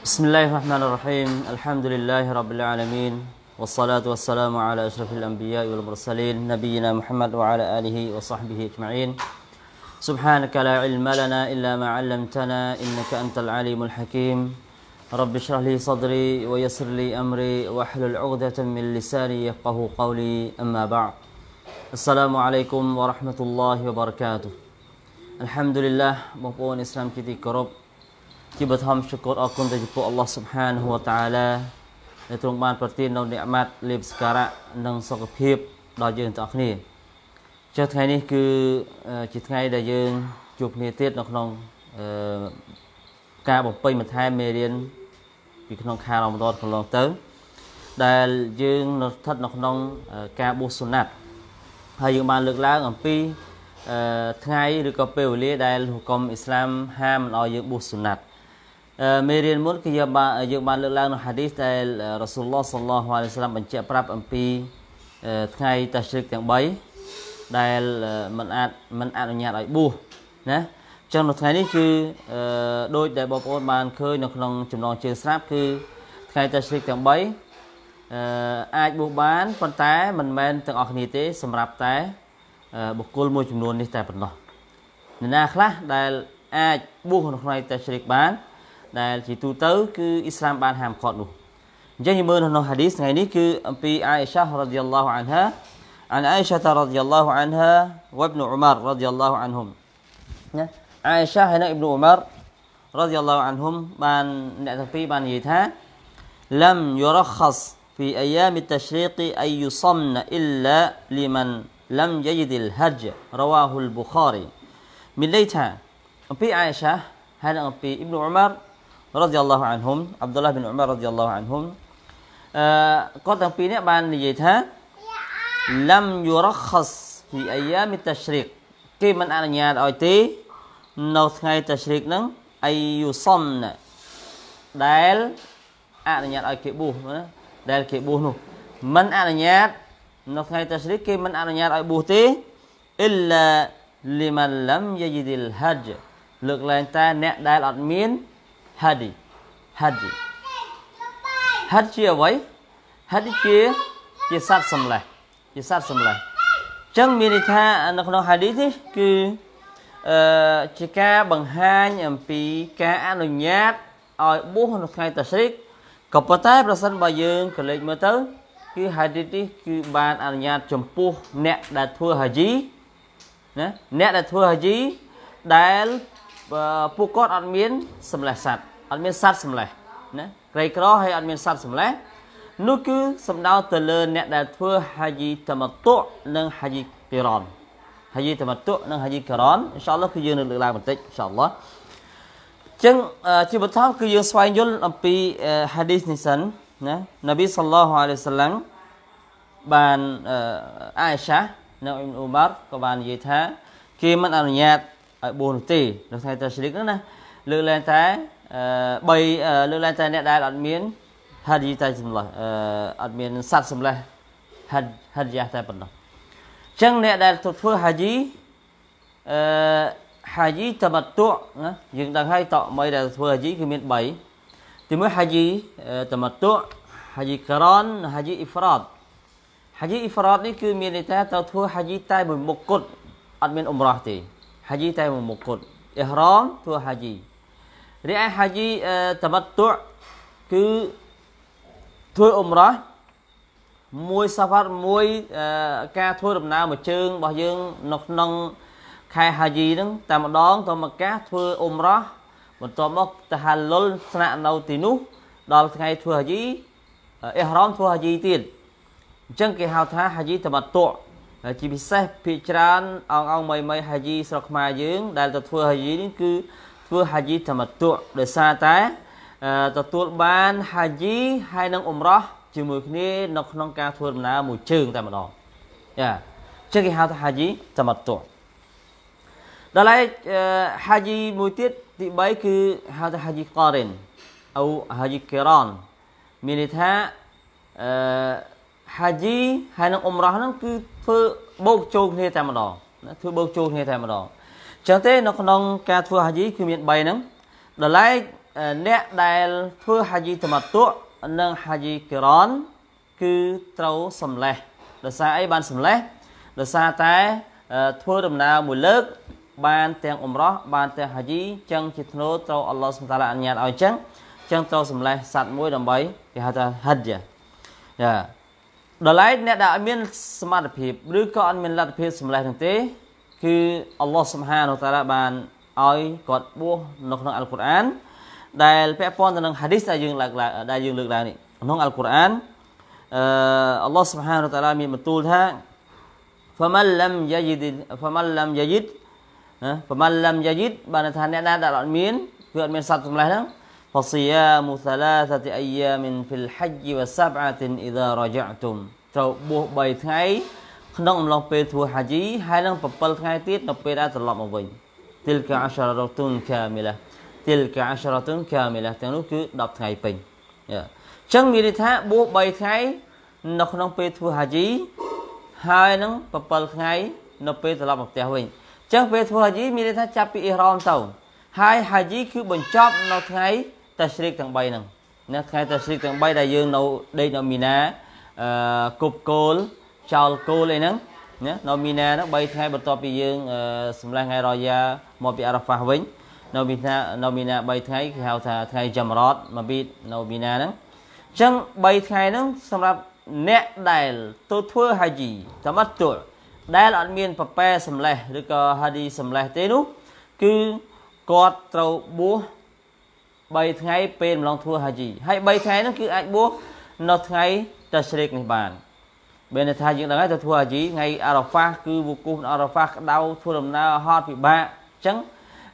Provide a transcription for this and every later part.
بسم الله الرحمن الرحيم. الحمد لله رب العالمين والصلاة والسلام على أشرف الأنبياء والمرسلين نبينا محمد وعلى آله وصحبه أجمعين. سبحانك لا علم لنا إلا ما علمتنا إنك أنت العليم الحكيم. رب اشرح لي صدري ويسر لي أمري واحلل عقدة من لساني يفقه قولي. أما بعد السلام عليكم ورحمة الله وبركاته. الحمد لله مبون إسلام كتي كرب. ជាទីគោរពជាបឋមជគុណអរគុណទៅចំពោះអល់ឡោះស៊ុបហានហួតាឡាដែលទ្រង់បានប្រទាននូវនិអមាត់លេបសការៈនិងសុខភាពដល់យើងទាំងអស់គ្នាចុះថ្ងៃនេះគឺជាថ្ងៃដែលយើងជួបគ្នាទៀតនៅក្នុងអឺការបំពេញបន្ថែមមេរៀនពីក្នុងខែរ៉ាម៉ាដនកន្លងទៅ ដែលយើងនៅស្ថិតនៅក្នុងការបួសសុណាត់ហើយយើងបានលើកឡើងអំពីអឺថ្ងៃឬក៏ពេលវេលាដែលហុកមអ៊ីស្លាមហាមមិនឲ្យយើងបួសសុណាត់ មេរៀនមុនគឺយើងបានយើងបានលើកឡើងនៅហាឌីសដែលរ៉ាស៊ូលឡោះសល្លោះអាឡៃសាឡាមបញ្ជាក់ប្រាប់អំពីថ្ងៃតាស្រិកទាំង3ដែលมันអាចมันអនុញ្ញាតឲ្យបួសណាចឹងនៅថ្ងៃនេះគឺដូចដែលបងប្អូនបានឃើញនៅក្នុងចំណងជើងស្រាប់គឺថ្ងៃតាស្រិកទាំង3អឺអាចបួសបានប៉ុន្តែមិនមែនទាំងអស់គ្នាទេ សម្រាប់តែបុគ្គលមួយចំនួននេះតែប៉ុណ្ណោះអ្នកណាខ្លះដែលអាចបួសនៅក្នុងតាស្រិកបាន ដែលជាទូទៅគឺអ៊ីស្លាមបានហាមឃាត់នោះអញ្ចឹងយើងមើលនៅក្នុងហាឌីសថ្ងៃនេះគឺអំពីអាអ៊ីសារ៉ាឌីយ៉ាឡោះអានហា عن عائشة رضي الله عنها وابن عمر رضي الله عنهم ណាអាយសាហើយនិងអ៊ីប៊ុនអ៊ុមររ៉ាឌីយ៉ាឡោះអានហ៊ុមបានអ្នកទាំងពីរបាននិយាយថា لم يرخص في أيام التشريق أن يصمن إلا لمن لم يجد الهج رواه البخاري មានន័យថាអំពីអាយសាហើយនិងអំពីអ៊ីប៊ុនអ៊ុមរ radhiyallahu anhum អាប់ឌុលឡាហ៊ីប៊ីនអ៊ុមារ radhiyallahu anhum អឺគាត់ទាំងពីរនេះបាននិយាយថាលំយូរខសពីអាយ៉ាមីតាស្រីកគេមិនអនុញ្ញាតឲ្យទេនៅថ្ងៃតាស្រីកហ្នឹងអាយូសំណាដែលអនុញ្ញាតឲ្យគេបួសណាដែលគេបួសនោះមិនអនុញ្ញាតនៅថ្ងៃតាស្រីកគេមិនអនុញ្ញាតឲ្យបួសទេអ៊ីឡាលីម៉ាឡាំយាជីឌីលហាច់លើកឡើងតែអ្នកដែលអត់មាន ហាឌីហាឌីហាឌជាអ្វីហាឌជាជាសត្វសម្លេះជាសត្វសម្លេះអញ្ចឹងមានន័យថានៅក្នុងហាឌីសនេះគឺអឺជាការបង្ហាញអំពីការអនុញ្ញាតឲ្យបួសនៅថ្ងៃតាស្រីកក៏ប៉ុន្តែប្រសិនបើយើងក៏លេចមើលទៅគឺហាឌីសនេះគឺបានអនុញ្ញាតចំពោះអ្នកដែលធ្វើហាជីណាអ្នកដែលធ្វើហាជីដែលពួកគាត់អត់មានសម្លេះសัตว์ អត់មានសัตว์សម្លេះណាក្រីក្រហើយអត់មានសัตว์សម្លេះនោះគឺសំដៅទៅលើអ្នកដែលធ្វើហាជីតមតុនិងហាជីគីរ៉នហាជីតមតុនិងហាជីគីរ៉នអ៊ីនសាអល់ឡោះគឺយើងនឹងលើកឡើងបន្តិចអ៊ីនសាអល់ឡោះចឹងជាបឋមគឺយើងស្វែងយល់អំពីហាឌីសនេះសិនណានប៊ីសល្លោះអាឡៃសាឡាំបានអាយសានិងអ៊ីមអ៊ូម៉ារក៏បាននិយាយថាគេមិនអនុញ្ញាតឲ្យបួសនោះទេនៅថ្ងៃតាស្រីកហ្នឹងណាលើកឡើងតែ 3លើកឡើងតែអ្នកដែលអត់មានហាឌីតែសម្លេះអត់មានសัตว์សម្លេះហាត់ហាត់យ៉ាតែប៉ុណ្ណោះចឹងអ្នកដែលធ្វើហាជីអឺហាជីតមតុណាយើងដឹងហើយតមួយដែលធ្វើហាជីគឺមាន3ទីមួយហាជីតមតុហាជីការ៉នហាជីអ៊ីហ្វ្រាតហាជីអ៊ីហ្វ្រាតនេះគឺមានន័យថាត្រូវធ្វើហាជីតែមួយមុខគត់អត់មានអ៊ុំរ៉ោះទេហាជីតែមួយមុខគត់អ៊ីហ្រាមធ្វើហាជី រីឯហាជីតមតុគឺធ្វើអ៊ុំរ៉ោះមួយសាហ្វាត់មួយការធ្វើដំណើរមួយជើងរបស់យើងនៅក្នុងខែហាជីហ្នឹងតែម្ដងទៅមកកាសធ្វើអ៊ុំរ៉ោះបន្ទាប់មកតាហាលុលស្នាក់នៅទីនោះដល់ថ្ងៃធ្វើហាជីអ៊ីហ្រាមធ្វើហាជីទៀតអញ្ចឹងគេហៅថាហាជីតមតុជាពិសេសភាគច្រើនអងអងមីមីហាជីស្រុកខ្មែរយើងដែលទៅធ្វើហាជីនេះគឺ ធ្វើហាជីតមតុដោយសារតែទទួលបានហាជីហើយនឹងអ៊ុំរ៉ោះជាមួយគ្នានៅក្នុងការធ្វើដំណើរមួយជើងតែម្ដងចាចឹងគេហៅថាហាជីតមតុដល់ហើយហាជីមួយទៀតទី3គឺហៅថាហាជីករិនអូហាជីកេរ៉នមានន័យថាអឺហាជីហើយនឹងអ៊ុំរ៉ោះហ្នឹងគឺធ្វើបូកចូលគ្នាតែម្ដងណាធ្វើបូកចូលគ្នាតែម្ដង ចឹងទេនៅក្នុងការធ្វើហាជីគឺមាន3ហ្នឹងដល់ឡែកអ្នកដែលធ្វើហាជីតមតុនិងហាជីគីរ៉នគឺត្រូវសម្លេះដោយសារអីបានសម្លេះដោយសារតែធ្វើដំណើរមួយលើក បានទាំងអ៊ុំរ៉ោះបានទាំងហាជីចឹងជាធ្នូត្រូវអល់ឡោះសុបតាឡាអនុញ្ញាតឲ្យចឹងចឹងត្រូវសម្លេះសัตว์មួយដើម្បីគេហៅថាហិតយ៉ាយ៉ាដល់ឡែកអ្នកដែលអត់មានសមត្ថភាពឬក៏អត់មានលទ្ធភាពសម្លេះនោះទេ គឺអល់ឡោះសុបហានតាឡាបានឲ្យគាត់បួសនៅក្នុងអល់កុរអានដែលពាក់ព័ន្ធទៅនឹងហាឌីសដែលយើងលើកឡើងដែលយើងលើកឡើងនេះក្នុងអល់កុរអានអឺអល់ឡោះសុបហានតាឡាមានបន្ទូលថា فمن لم يجد فمن لم يجد ណាប្រមាណលំយ៉ាយិតបានថាអ្នកណាដែលអត់មានគឺអត់មានសត្វសម្លេះហ្នឹង فصيام ثلاثة أيام في الحج وسبعة إذا رجعتم ត្រូវបួស3ថ្ងៃ ក្នុងអំឡុងពេលធ្វើហាជីហើយនឹង7ថ្ងៃទៀតនៅពេលដែលត្រឡប់មកវិញទីលកាអសាររតុនកាមីឡាទីលកាអសារតុនកាមីឡាទាំងនោះគឺ10ថ្ងៃពេញអញ្ចឹងមានន័យថាបួស3ថ្ងៃនៅក្នុងពេលធ្វើហាជីហើយនឹង7ថ្ងៃនៅពេលត្រឡប់មកផ្ទះវិញអញ្ចឹងពេលធ្វើហាជីមានន័យថាចាប់ពីអ៊ីរ៉ាមទៅហើយហាជីគឺបញ្ចប់នៅថ្ងៃតាស្រីកទាំង3ហ្នឹងណាថ្ងៃតាស្រីកទាំង3ដែលយើងនៅដេកនៅមីណាអឺគប់គោល ចោលគោលអីហ្នឹងណានៅមីណាហ្នឹង3ថ្ងៃបន្ទាប់ពីយើងសម្លេះថ្ងៃរយ៉ាមកពីអារ៉ាហ្វាស់វិញនៅមីណានៅមីណា3ថ្ងៃគេហៅថាថ្ងៃចាំរ៉តមកពីនៅមីណាហ្នឹងអញ្ចឹង3ថ្ងៃហ្នឹងសម្រាប់អ្នកដែលទៅធ្វើហាជីតាមអត់ទល់ដែលអត់មានប្រប៉ែសម្លេះឬក៏ហាឌីសម្លេះទេនោះគឺគាត់ត្រូវបួស3ថ្ងៃពេលម្លងធ្វើហាជីហើយ3ថ្ងៃនោះគឺអាចបួសនៅថ្ងៃតាស្រីកនេះបាន បើន័យថាយើងដឹងហើយទៅធ្វើហាជីថ្ងៃអារ៉ាហ្វាគឺវូគូសអារ៉ាហ្វាក្តៅធ្វើដំណើរហត់ពិបាកអញ្ចឹង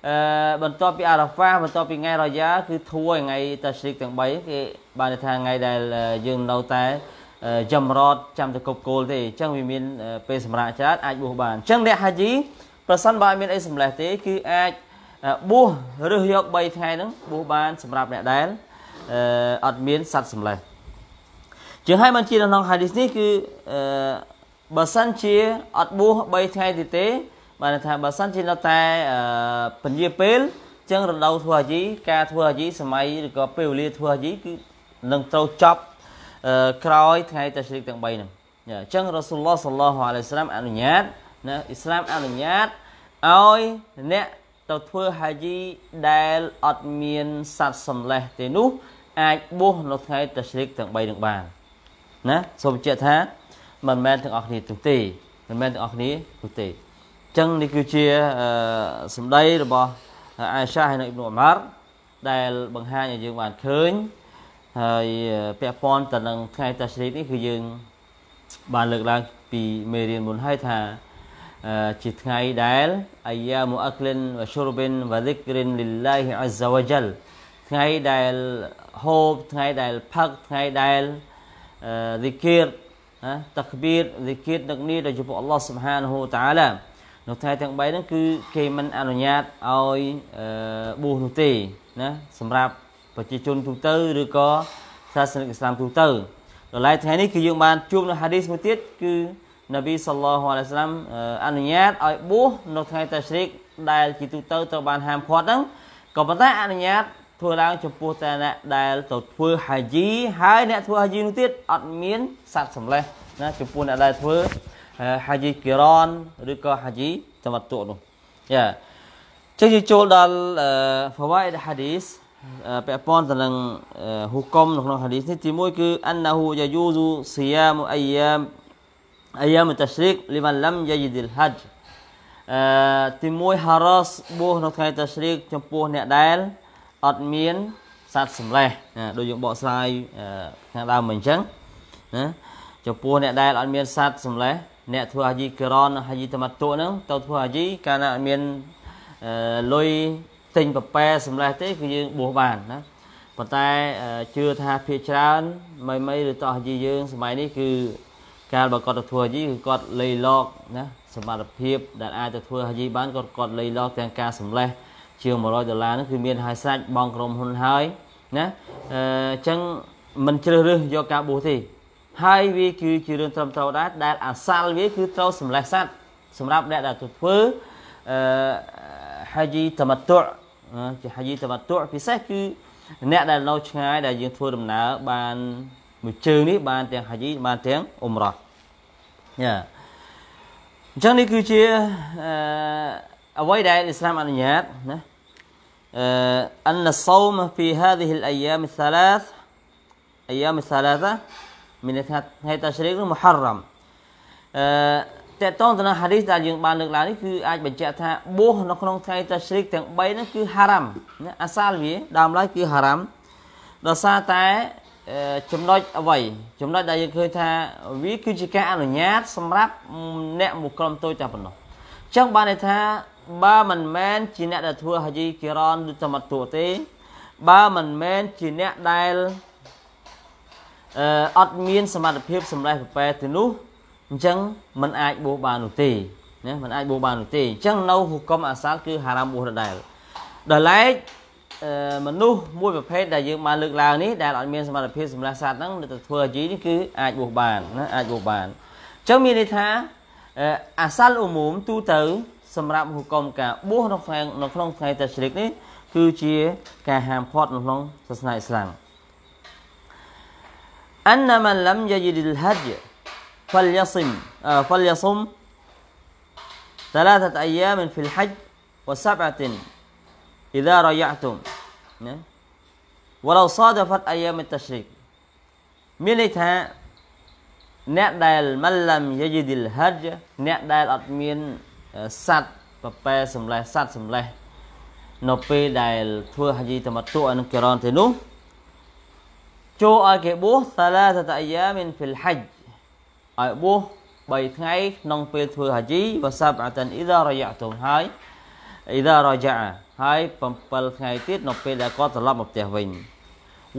អឺបន្ទាប់ពីអារ៉ាហ្វាបន្ទាប់ពីថ្ងៃរយ៉ាគឺធ្វើថ្ងៃតាស្រីកទាំង3គេបានថាថ្ងៃដែលយើងនៅតែចំរត់ចាំទៅគប់គោលទេអញ្ចឹងវាមានពេលសម្រាប់ច្រើនអាចបួសបានអញ្ចឹងអ្នកហាជីប្រសិនបើមានអីសម្លេះទេគឺអាចបួសរើសយក3ថ្ងៃហ្នឹងបួសបានសម្រាប់អ្នកដែលអត់មានសัตว์សម្លេះ ជាងហើយបានជាក្នុងហាឌីសនេះគឺបើសិនជាអត់បួស3ថ្ងៃទៀតទេបានថាបើសិនជានៅតែពញាពេលអញ្ចឹងរដូវធ្វើហាជីការធ្វើហាជីសម័យឬក៏ពេលវេលាធ្វើហាជីគឺនឹងត្រូវចប់ក្រោយថ្ងៃតាស្រីកទាំង3ហ្នឹងអញ្ចឹងរ៉ាស៊ូលឡោះសល្លោះអាឡៃសាឡាមអនុញ្ញាតណាអ៊ីស្លាមអនុញ្ញាតឲ្យអ្នកទៅធ្វើហាជីដែលអត់មានសัตว์សម្លេះទេនោះអាចបួសនៅថ្ងៃតាស្រីកទាំង3នឹងបាន ណាសូមបញ្ជាក់ថាមិនមែនទាំងអស់គ្នាទូទេមិនមែនទាំងអស់គ្នាទូទេអញ្ចឹងនេះគឺជាសម្ដីរបស់អាយសាហើយនៅអ៊ីប្នុអ៊ុមារដែលបង្ហាញឲ្យយើងបានឃើញហើយពាក់ព័ន្ធទៅនឹងថ្ងៃតាស្រីនេះគឺយើងបានលើកឡើងពីមេរៀនមុនហើយថាជាថ្ងៃដែលអាយ៉ាមូអក្លិនវ៉ាឈូរបិនវ៉ាឌិក្រិនលីឡាហ៊ីអាហ្សាវ៉ាជលថ្ងៃដែលហូបថ្ងៃដែលផឹកថ្ងៃដែល ឌីគៀរតាក្បៀរឌីគៀរដឹកនេះដល់ចំពោះអល់ឡោះស៊ុបហានហូតាឡានៅថ្ងៃទាំង3ហ្នឹងគឺគេមិនអនុញ្ញាតឲ្យបួសនោះទេណាសម្រាប់ប្រជាជនទូទៅឬក៏សាសនិកឥស្លាមទូទៅដល់ឡែកថ្ងៃនេះគឺយើងបានជួបនៅហាឌីសមួយទៀតគឺនប៊ីសល្លោះអាឡៃសាឡាំអនុញ្ញាតឲ្យបួសនៅថ្ងៃតាស្រីកដែលជាទូទៅត្រូវបានហាមឃាត់ហ្នឹងក៏ប៉ុន្តែអនុញ្ញាត ធ្វើឡើងចំពោះតែអ្នកដែលទៅធ្វើហាជីហើយអ្នកធ្វើហាជីនោះទៀតអត់មានសត្វសម្លេះណាចំពោះអ្នកដែលធ្វើហាជីគីរ៉នឬក៏ហាជីសមតុនោះយ៉ាចឹងយើងចូលដល់ហ្វាវ៉ៃដហាឌីសពាក់ព័ន្ធទៅនឹងហ៊ូកុំនៅក្នុងហាឌីសនេះទីមួយគឺអានណាហ៊ូយ៉ាយូស៊ូស៊ីយ៉ាមអាយ៉ាមអាយ៉ាមតាស្រីកលីម៉ាឡាំយ៉ាយឌីលហាច់អឺទីមួយហារ៉ាសបួសនៅថ្ងៃតាស្រីកចំពោះអ្នកដែល អត់មានសត្វសម្លេះដូចយើងបកស្រាយខាងដើមមិញអញ្ចឹងណាចំពោះអ្នកដែលអត់មានសត្វសម្លេះអ្នកធ្វើហាជីករ៉នហាជីតម៉ាតុហ្នឹងទៅធ្វើហាជីកាលណាអត់មានលុយទិញប្រប៉ែសម្លេះទេគឺយើងបួសបានណាប៉ុន្តែជឿថាភាកច្រើនមិនមិនឬតោះយីយើងសម័យនេះគឺកាលបើគាត់ទៅធ្វើហាជីគឺគាត់លៃលកណាសមត្ថភាពដែលអាចទៅធ្វើហាជីបានគាត់គាត់លៃលកទាំងការសម្លេះ ជាង100ដុល្លារហ្នឹងគឺមានហើយសាច់បងក្រុមហ៊ុនហើយណាអញ្ចឹងមិនជ្រើសរើសយកការបួសទេហើយវាគឺជារឿងត្រឹមត្រូវដែរដែលអាសាល់វាគឺត្រូវសម្លេះសัตว์សម្រាប់អ្នកដែលទៅធ្វើអឺហាជីតមតុជាហាជីតមាតុពិសេសគឺអ្នកដែលនៅឆ្ងាយដែលយើងធ្វើដំណើរបានមួយជើងនេះបានទាំងហាជីបានទាំងអ៊ុំរ៉ាយ៉ាអញ្ចឹងនេះគឺជាអឺ អ្វីដែលអ៊ីស្លាមអនុញ្ញាតណា أن الصوم في هذه الأيام الثلاث أيام الثلاثة من هي تشريق محرم អឺតើតងទៅនឹងហាឌីសដែលយើងបានលើកឡើងនេះគឺអាចបញ្ជាក់ថាបួសនៅក្នុងថ្ងៃតាស្រីកទាំង3ហ្នឹងគឺហារ៉ាំណាអាសាលវាដើមឡើយគឺហារ៉ាំដោយសារតែចំណុចអ្វីចំណុចដែលយើងឃើញថាវាគឺជាការអនុញ្ញាតសម្រាប់អ្នកមួយក្រុមតូចតែប៉ុណ្ណោះអញ្ចឹងបានន័យថា បើមិនមែនជាអ្នកដែលធ្វើហាជីគីរ៉នឬតមាត់ទូទេបើមិនមែនជាអ្នកដែលអឺអត់មានសមត្ថភាពសម្លេះប្រពែទៅនោះអញ្ចឹងมันអាចបួសបាននោះទេណាมันអាចបួសបាននោះទេអញ្ចឹងនៅហុកមអាសាលគឺហារ៉ាមបួសដដែលដល់ឡែកមនុស្សមួយប្រភេទដែលយើងបានលើកឡើងនេះដែលអត់មានសមត្ថភាពសម្រាប់សត្វហ្នឹងទៅធ្វើអាជីនេះគឺអាចបួសបានណាអាចបួសបានអញ្ចឹងមានន័យថាអាសាលអ៊ុមុមទូទៅ សម្រាប់ហុកមការបួសនៅក្នុងនៅក្នុងថ្ងៃតាស្រិកនេះគឺជាការហាមឃាត់នៅក្នុងសាសនាអ៊ីស្លាម أن من لم يجد الهدي فليصم آه فليصم ثلاثة أيام في الحج وسبعة إذا رجعتم ولو صادفت أيام التشريق មានន័យថាអ្នកដែលមិនលំយយឌីលហច្ចអ្នកដែលអត់មាន សัตว์ប្រពែសម្លេះសัตว์សម្លេះនៅពេលដែលធ្វើហាជីតមតុនឹងកិរនទេនោះចូលឲ្យគេបួសសាឡាតអាយ៉ាមីនហ្វីលហច្ចឲ្យបួស3ថ្ងៃក្នុងពេលធ្វើហាជីវសាប់អាតានអ៊ីដារយ៉ាតុងហើយអ៊ីដារយ៉ាហើយ7ថ្ងៃទៀតនៅពេលដែលគាត់ត្រឡប់មកផ្ទះវិញ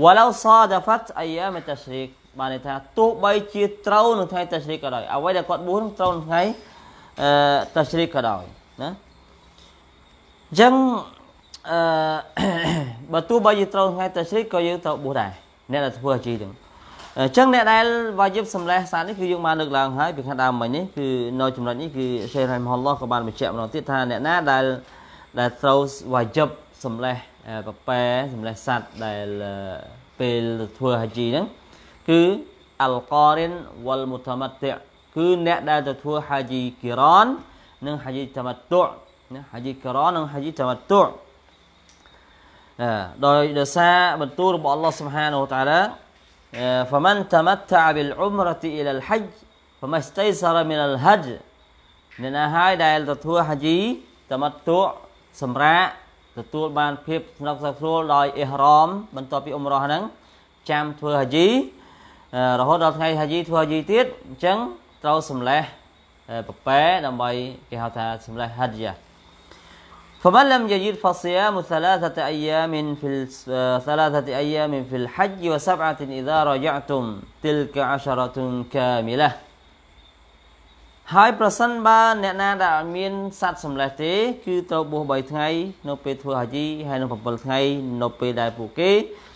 វ៉ាឡូសាដាហ្វាត់អាយ៉ាមតាស្រីកបានន័យថាទោះបីជាត្រូវនឹងថ្ងៃតាស្រីកក៏ដោយអ្វីដែលគាត់បួសនឹងត្រូវនឹងថ្ងៃ អឺតាស្រីកក៏ដោយណាអញ្ចឹងអឺបើទោះបីជាត្រូវថ្ងៃតាស្រីកក៏យើងត្រូវបួសដែរអ្នកដែលធ្វើអាជីហ្នឹងអញ្ចឹងអ្នកដែលវាយិបសម្លេះសានេះគឺយើងបានលើកឡើងហើយពីខាងដើមមិញនេះគឺនៅចំណុចនេះគឺឆេរ៉ៃមហឡឡោះក៏បានបញ្ជាក់ម្ដងទៀតថាអ្នកណាដែលដែលត្រូវវាយិបសម្លេះប្រប៉ែសម្លេះសัตว์ដែលពេលធ្វើហាជីហ្នឹងគឺអលករិនវលមុតមតិ គឺអ្នកដែលទៅធ្វើហាជីគីរ៉ននិងហាជីតមតុណាហាជីគីរ៉ននិងហាជីតមតុដោយដោយសារបន្ទូលរបស់អល់ឡោះសុបហានវតាឡា فمن تمتع بالعمرة إلى الحج فما استيسر من الهج អ្នកណាហើយដែលទៅធ្វើហាជីតមតុសម្រាប់ទទួលបានភាពស្នុកស្រួលដោយអ៊ីហ្រមបន្ទាប់ពីអ៊ុំរ៉ោះហ្នឹងចាំធ្វើហាជីរហូតដល់ថ្ងៃហាជីធ្វើហាជីទៀតអញ្ចឹង ត្រូវសម្លេះប្រប៉ែដើម្បីគេហៅថាសម្លេះហាជីយ៉ា فمن لم يجد فصيام ثلاثة أيام في ثلاثة أيام في الحج وسبعة إذا رجعتم تلك عشرة كاملة ហើយប្រសិនបើអ្នកណាដែលអត់មានសัตว์សម្លេះទេគឺត្រូវបួស3ថ្ងៃនៅពេលធ្វើហាជីហើយនៅ7ថ្ងៃនៅពេលដែលពួកគេ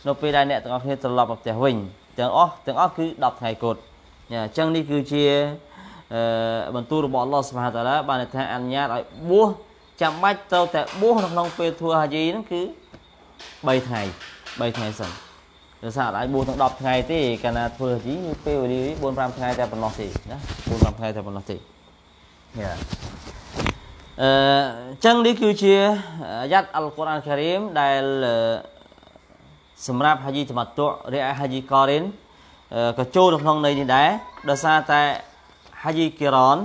នៅពេលដែលអ្នកទាំងអស់គ្នាត្រឡប់មកផ្ទះវិញទាំងអស់ទាំងអស់គឺ10ថ្ងៃគត់ អញ្ចឹងនេះគឺជាអឺបន្ទូលរបស់អល់ឡោះសុបហានតាឡាបានថាអនុញ្ញាតឲ្យបួសចាំបាច់ត្រូវតែបួសនៅក្នុងពេលធ្វើហាជីហ្នឹងគឺ3ថ្ងៃ3ថ្ងៃសិនដោយសារអាចបួសទាំង10ថ្ងៃទេកាលណាធ្វើហាជីពេលវេលា4 5ថ្ងៃតែប៉ុណ្ណោះទេណា4 5ថ្ងៃតែប៉ុណ្ណោះទេយ៉ាអឺអញ្ចឹងនេះគឺជាអាយ៉ាត់អល់កុរអានការីមដែលសម្រាប់ហាជីតមតុឬហាជីករិន ក៏ចូលនៅក្នុងន័យនេះដែរដោយសារតែហាជីគីរ៉ន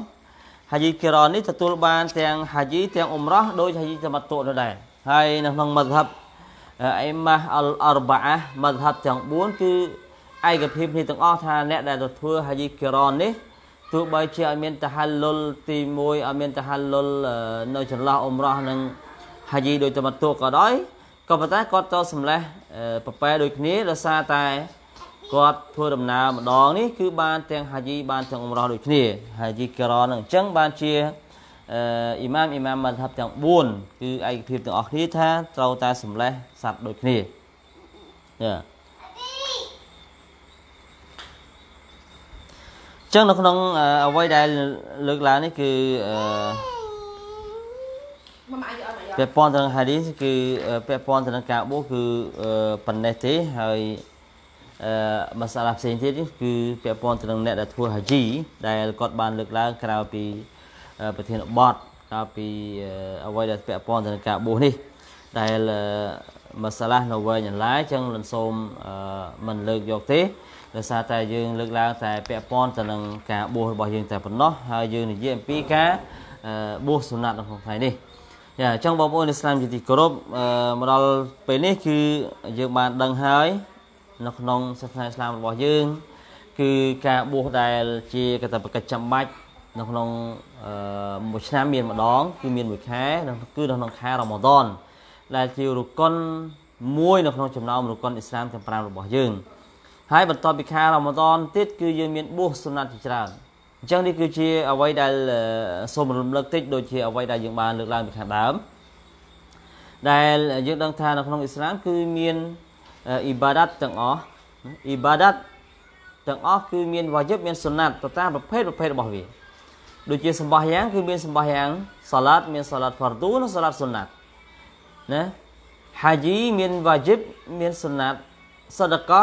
ហាជីគីរ៉ននេះទទួលបានទាំងហាជីទាំងអ៊ុំរ៉ោះដោយហាជីតមតុនោះដែរហើយនៅក្នុងមធ្យបអ៊ីម៉ាអលអរបាអាមធ្យបទាំង4គឺឯកភាពនេះទាំងអស់ថាអ្នកដែលទៅធ្វើហាជីគីរ៉ននេះទោះបីជាអត់មានតហាលុលទី1អត់មានតហាលុលនៅចន្លោះអ៊ុំរ៉ោះនិងហាជីដោយតមតុក៏ដោយក៏ប៉ុន្តែគាត់ទៅសម្លេះប្រប៉ែដូចគ្នាដោយសារតែ គាត់ធ្វើដំណើរម្ដងនេះគឺបានទាំងហាជីបានទាំងអ៊ុំរ៉ោះដូចគ្នាហាជីការ៉នឹងអញ្ចឹងបានជាអឺអ៊ីម៉ាមអ៊ីម៉ាមម៉ាថាប់ទាំង4គឺឯកភាពទាំងអស់គ្នាថាត្រូវតែសម្លេះសัตว์ដូចគ្នាចាចឹងនៅក្នុងអ្វីដែលលើកឡើងនេះគឺអឺមកមកយកមកយកពាក់ព័ន្ធទៅនឹង hadith គឺពាក់ព័ន្ធទៅនឹងការបួសគឺប៉ុណ្ណេះទេហើយ អឺមសាឡាផ្សេងទៀតគឺពាក់ព័ន្ធទៅនឹងអ្នកដែលធ្វើហាជីដែលគាត់បានលើកឡើងក្រៅពីប្រធានបទក្រៅពីអ្វីដែលពាក់ព័ន្ធទៅនឹងការបួសនេះដែលមសាឡានៅវែងអន្លាយចឹងលំសូមមិនលើកយកទេដោយសារតែយើងលើកឡើងតែពាក់ព័ន្ធទៅនឹងការបួសរបស់យើងតែប៉ុណ្ណោះហើយយើងនិយាយអំពីការបួសសុណាត់នៅក្នុងថ្ងៃនេះចាអញ្ចឹងបងប្អូនឥស្លាមជាទីគោរពមកដល់ពេលនេះគឺយើងបានដឹងហើយ នៅក្នុងសាសនាឥស្លាមរបស់យើង គឺការបួសដែលជាកតបកិច្ចចាំបាច់នៅក្នុងមួយឆ្នាំមានម្ដង គឺមានមួយខែគឺនៅក្នុងខែរ៉ម៉ាដនដែលជារុកុនមួយនៅក្នុងចំណោមរុកុនអ៊ីស្លាមទាំង5របស់យើងហើយបន្ទាប់ពីខែរ៉ម៉ាដនទៀតគឺយើងមានបួសសុណាត់ជាច្រើនអញ្ចឹងនេះគឺជាអ្វីដែលសូមរំលឹកតិចដូចជាអ្វីដែលយើងបានលើកឡើងពីខាងដើមដែលយើងដឹងថានៅក្នុងអ៊ីស្លាមគឺមាន អ៊ីបាដាតទាំងអស់អ៊ីបាដាតទាំងអស់គឺមានវ៉ាជីបមានសុណាត់ទៅតាមប្រភេទប្រភេទរបស់វាដូចជាសម្បះយ៉ាងគឺមានសម្បះយ៉ាងសាឡាតមានសាឡាតហ្វារឌូនិងសាឡាតសុណាត់ណាហាជីមានវ៉ាជីបមានសុណាត់សដកោ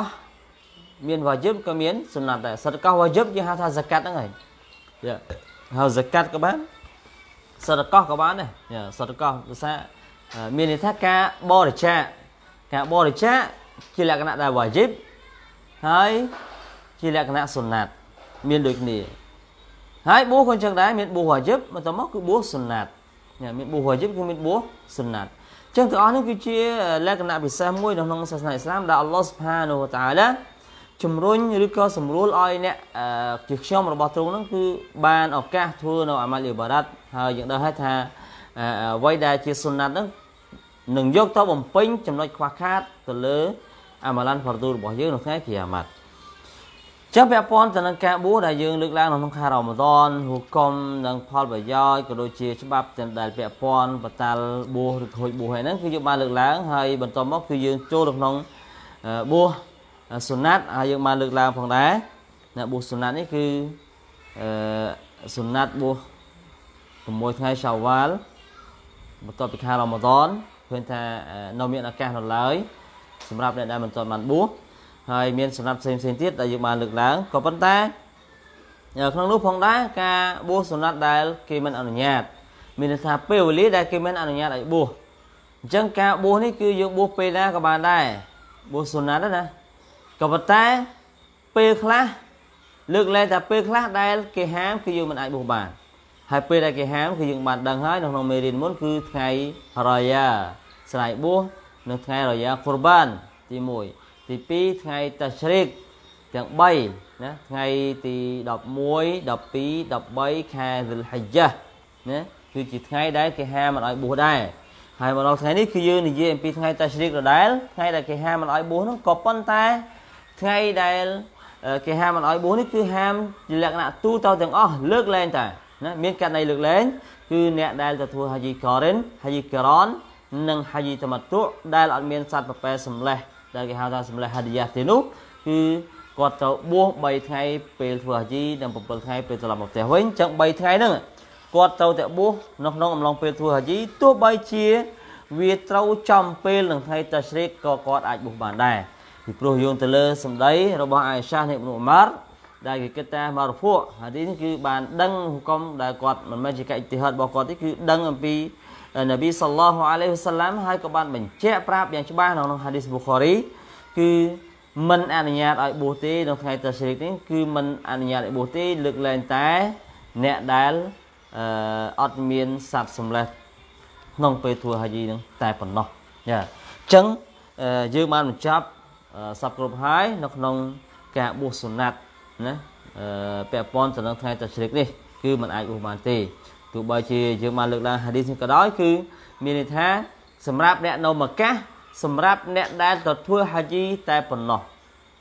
មានវ៉ាជីបក៏មានសុណាត់ដែរសដកោវ៉ាជីបយើងហៅថាហ្សាកាត់ហ្នឹងហើយហៅហ្សាកាត់ក៏បានសដកោក៏បានដែរសដកោភាសាមានន័យថាការបរិច្ចាគការបរិច្ចាគ ជាលក្ខណៈដែលវ៉ាជីបហើយជាលក្ខណៈសុណាត់មានដូចគ្នាហើយបួសក៏អញ្ចឹងដែរមានបួសវ៉ាជីបបន្តមកគឺបួសសុណាត់មានបួសវ៉ាជីបគឺមានបួសសុណាត់ចឹងទាំងអស់នេះគឺជាលក្ខណៈពិសេសមួយនៅក្នុងសាសនាអ៊ីស្លាមដែលអល់ឡោះសុផានូវតាអាឡាជំរុញឬក៏សម្រួលឲ្យអ្នកជាខ្ញុំរបស់ទ្រង់ហ្នឹងគឺបានឱកាសធ្វើនៅអាម៉ាល់អ៊ីបារ៉ាត់ហើយយើងដឹងហើយថាអ្វីដែលជាសុណាត់ហ្នឹងនឹងយកទៅបំពេញចំណុចខ្វះខាតទៅលើ អាម៉ាឡានហ្វារឌូរបស់យើងនៅថ្ងៃគីយ៉ាម៉ាត់ចឹងពាក់ព័ន្ធទៅនឹងការបួសដែលយើងលើកឡើងនៅក្នុងខែរ៉ម៉ាដនហុគមនិងផលប្រយោជន៍ក៏ដូចជាច្បាប់ទាំងដែលពាក់ព័ន្ធបតាល់បួសឬខូចបួសហ្នឹងគឺយើងបានលើកឡើងហើយបន្តមកគឺយើងចូលទៅក្នុងបួសសុណាត់ហើយយើងបានលើកឡើងផងដែរណាបួសសុណាត់នេះគឺអឺសុណាត់បួស6ថ្ងៃសាវ៉ាល់បន្ទាប់ពីខែរ៉ម៉ាដនឃើញថានៅមានឱកាសនៅឡើយ សម្រាប់អ្នកដែលមិនទាន់បានបួសហើយមានសម្រាប់ផ្សេងផ្សេងទៀតដែលយើងបានលើកឡើងក៏ប៉ុន្តែក្នុងនោះផងដែរការបួសសុណាត់ដែលគេមិនអនុញ្ញាត មានន័យថាពេលវេលាដែលគេមិនអនុញ្ញាតឲ្យបួសអញ្ចឹងការបួសនេះគឺយើងបួសពេលណាក៏បានដែរបួសសុណាត់ណាក៏ប៉ុន្តែពេលខ្លះលើកលែងតែពេលខ្លះដែលគេហាមគឺយើងមិនអាចបួសបានហើយពេលដែលគេហាមគឺយើងបានដឹងហើយនៅក្នុងមេរៀនមុនគឺថ្ងៃរយ៉ាស្រ័យបួស និងថ្ងៃរយ៉ាកុរបានទី1ទី2ថ្ងៃតាជ្រិកទាំង3ណាថ្ងៃទី11 12 13ខែវិលហិជ្ជះណាគឺជាថ្ងៃដែលគេហាមិនឲ្យបួសដែរហើយមកដល់ថ្ងៃនេះគឺយើងនិយាយអំពីថ្ងៃតាជ្រិកដដែលថ្ងៃដែលគេហាមិនឲ្យបួសនោះក៏ប៉ុន្តែថ្ងៃដែលគេហាមិនឲ្យបួសនេះគឺហាមជាលក្ខណៈទូទៅទាំងអស់លើកលែងតែណាមានករណីលើកលែងគឺអ្នកដែលទៅធ្វើហាជីករិនហាជីករ៉ន និងហាជីតម៉ាតុដែលអត់មានសត្វប្រពែសម្លេះដែលគេហៅថាសម្លេះហាឌីយ៉ាទេនោះគឺគាត់ទៅបួស3ថ្ងៃពេលធ្វើហាជីនិង7ថ្ងៃពេលត្រឡប់មកផ្ទះវិញអញ្ចឹង3ថ្ងៃហ្នឹងគាត់ទៅតែបួសនៅក្នុងអំឡុងពេលធ្វើហាជីទោះបីជាវាត្រូវចំពេលនឹងថ្ងៃតាស្រីកក៏គាត់អាចបួសបានដែរពីព្រោះយោងទៅលើសម្ដីរបស់អាយសានៃអ៊ុនម៉ារដែលគេគិតថាមារហ្វូហាឌីនេះគឺបានដឹងហុគមដែលគាត់មិនមែនជាកិច្ចអ៊ីទីហតរបស់គាត់ទេគឺដឹងអំពី នប៊ីសល្លោះអាឡៃហ៊ីវសាឡាំហើយក៏បានបញ្ជាក់ប្រាប់យ៉ាងច្បាស់នៅក្នុងហាឌីសប៊ូខារីគឺមិនអនុញ្ញាតឲ្យបួសទេនៅថ្ងៃតាស្រីកនេះគឺមិនអនុញ្ញាតឲ្យបួសទេលើកលែងតែអ្នកដែលអឺអត់មានសត្វសម្លេះក្នុងពេលធ្វើហាជីនឹងតែប៉ុណ្ណោះចាអញ្ចឹងយើងបានបញ្ចប់សពគ្រប់ហើយនៅក្នុងការបួសសុណាត់ណាអឺពាក់ព័ន្ធទៅនឹងថ្ងៃតាស្រីកនេះគឺមិនអាចបួសបានទេ ទោះបីជាយើងបានលើកឡើងហាឌីសនេះក៏ដោយគឺមានន័យថាសម្រាប់អ្នកនៅម៉ាកាសសម្រាប់អ្នកដែលទៅធ្វើហាជីតែប៉ុណ្ណោះ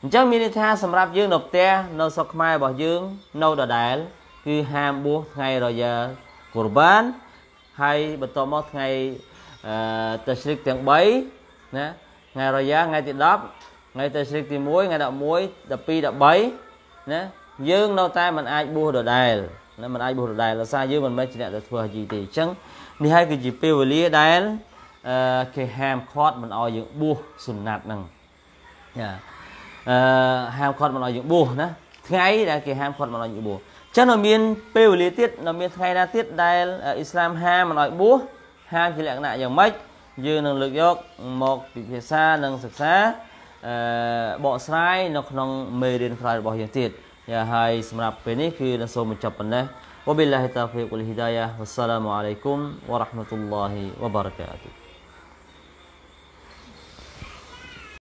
អញ្ចឹងមានន័យថាសម្រាប់យើងនៅផ្ទះនៅស្រុកខ្មែររបស់យើងនៅដដែលគឺហាមបួសថ្ងៃរយ៉ាកូរបាន ហើយបន្តមកថ្ងៃអឺតាស្រីកទាំង3ណាថ្ងៃរយ៉ាថ្ងៃទី10ថ្ងៃតាស្រីកទី1ថ្ងៃ11 12 13ណាយើងនៅតែមិនអាចបួសដដែល ណាមិនអាចបួសដដែលដោយសារយើងមិនមែនជាអ្នកដែលធ្វើហាជីទេអញ្ចឹងនេះហើយគឺជាពេលវេលាដែលអឺគេហាមឃាត់មិនឲ្យយើងបួសសុណាត់ហ្នឹងចាអឺហាមឃាត់មិនឲ្យយើងបួសណាថ្ងៃដែលគេហាមឃាត់មិនឲ្យយើងបួសចឹងនៅមានពេលវេលាទៀតនៅមានថ្ងៃណាទៀតដែលអ៊ីស្លាមហាមមិនឲ្យបួសហាមជាលក្ខណៈយ៉ាងម៉េចយើងនឹងលើកយកមកពិភាក្សានិងសិក្សាអឺបកស្រាយនៅក្នុងមេរៀនក្រោយរបស់យើងទៀតយ៉ា ហើយសម្រាប់ពេលនេះគឺនឹងសូមបញ្ចប់ប៉ុណ្ណេះ وبالله التوفيق والهداية والسلام عليكم ورحمة الله وبركاته